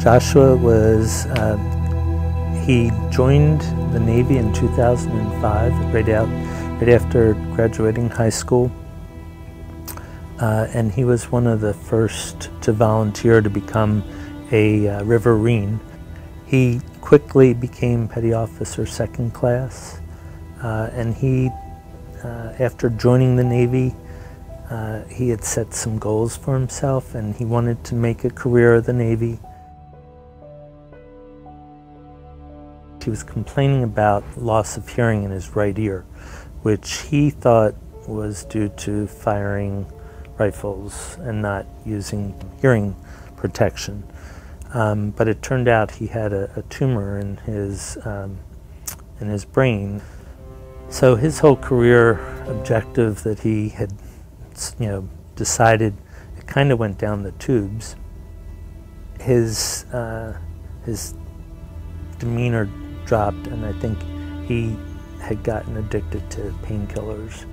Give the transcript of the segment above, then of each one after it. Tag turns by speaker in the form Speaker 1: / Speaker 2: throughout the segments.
Speaker 1: Joshua was, uh, he joined the Navy in 2005, right, out, right after graduating high school. Uh, and he was one of the first to volunteer to become a uh, Riverine. He quickly became Petty Officer Second Class, uh, and he, uh, after joining the Navy, uh, he had set some goals for himself and he wanted to make a career of the Navy. He was complaining about loss of hearing in his right ear, which he thought was due to firing rifles and not using hearing protection. Um, but it turned out he had a, a tumor in his, um, in his brain. So his whole career objective that he had, you know, decided, it kind of went down the tubes. His, uh, his demeanor dropped, and I think he had gotten addicted to painkillers.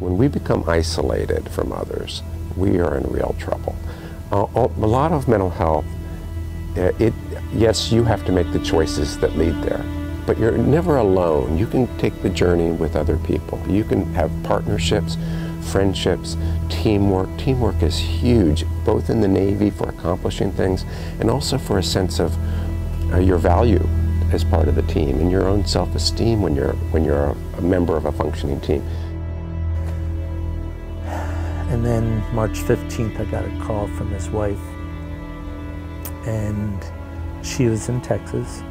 Speaker 2: When we become isolated from others, we are in real trouble. Uh, a lot of mental health, uh, it, yes, you have to make the choices that lead there, but you're never alone. You can take the journey with other people. You can have partnerships, friendships, teamwork. Teamwork is huge, both in the Navy for accomplishing things and also for a sense of uh, your value as part of the team and your own self-esteem when you're, when you're a, member of a functioning team.
Speaker 1: And then March 15th, I got a call from his wife, and she was in Texas.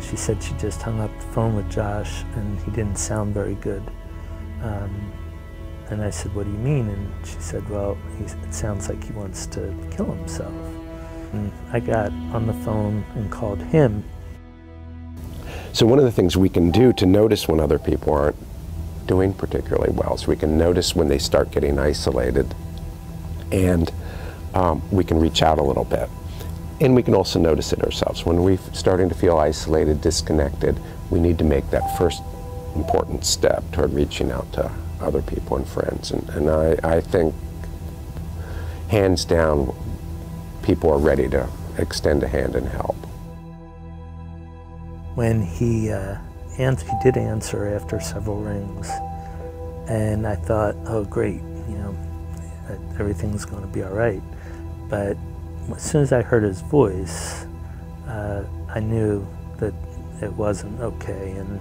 Speaker 1: She said she just hung up the phone with Josh, and he didn't sound very good. Um, and I said, what do you mean? And she said, well, it sounds like he wants to kill himself. And I got on the phone and called him.
Speaker 2: So one of the things we can do to notice when other people aren't doing particularly well is we can notice when they start getting isolated and um, we can reach out a little bit. And we can also notice it ourselves. When we're starting to feel isolated, disconnected, we need to make that first important step toward reaching out to other people and friends. And, and I, I think, hands down, people are ready to extend a hand and help.
Speaker 1: When he, uh, he did answer after several rings, and I thought, oh great, you know, everything's going to be all right. But as soon as I heard his voice, uh, I knew that it wasn't okay, and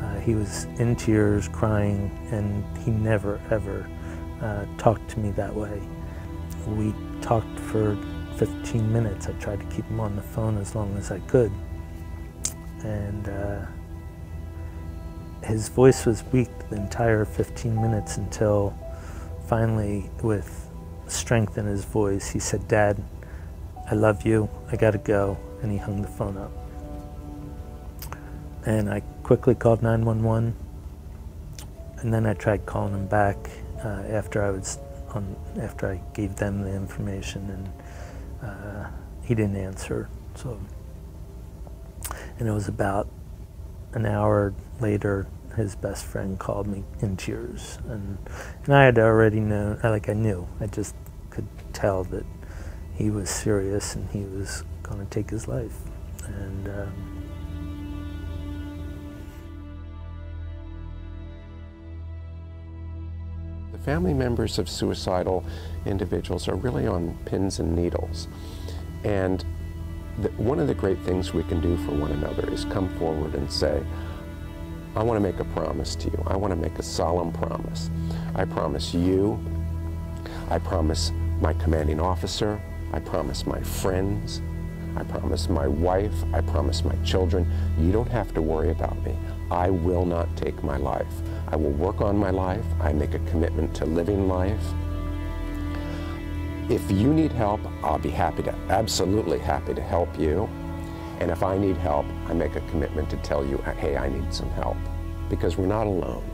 Speaker 1: uh, he was in tears, crying, and he never ever uh, talked to me that way. We talked for 15 minutes. I tried to keep him on the phone as long as I could. And uh, his voice was weak the entire 15 minutes until finally, with strength in his voice, he said, Dad, I love you, I gotta go. And he hung the phone up. And I quickly called 911. And then I tried calling him back uh, after I was on, after I gave them the information, and uh, he didn't answer. So, and it was about an hour later, his best friend called me in tears, and and I had already known, like I knew, I just could tell that he was serious and he was going to take his life, and. Um,
Speaker 2: The family members of suicidal individuals are really on pins and needles. And one of the great things we can do for one another is come forward and say, I want to make a promise to you. I want to make a solemn promise. I promise you, I promise my commanding officer, I promise my friends, I promise my wife, I promise my children, you don't have to worry about me. I will not take my life. I will work on my life. I make a commitment to living life. If you need help, I'll be happy to, absolutely happy to help you. And if I need help, I make a commitment to tell you, hey, I need some help, because we're not alone.